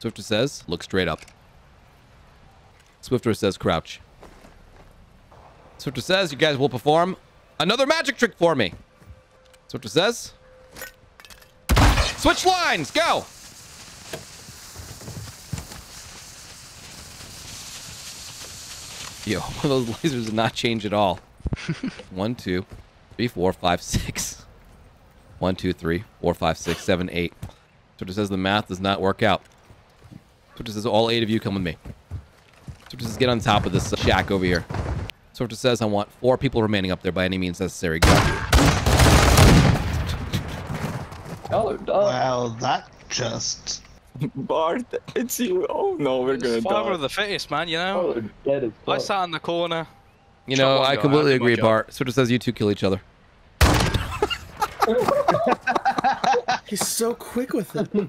Swiftor says, look straight up. Swiftor says, crouch. Swiftor says, you guys will perform another magic trick for me. Swiftor says, switch lines, go. Yo, one of those lasers did not change at all. one, two, three, four, five, six. One, two, three, four, five, six, seven, eight. Swiftor says the math does not work out. Swiftor says all eight of you come with me. Swiftor says get on top of this shack over here. Swiftor says I want four people remaining up there by any means necessary. Go. Y'all are done. Well, that just. Bart, it's you. Oh no, we're gonna Survival die. of the fittest, man, you know? Y'all are dead as I sat in the corner. You know, one I completely I did my agree, job. Bart. Swiftor says you two kill each other. He's so quick with it.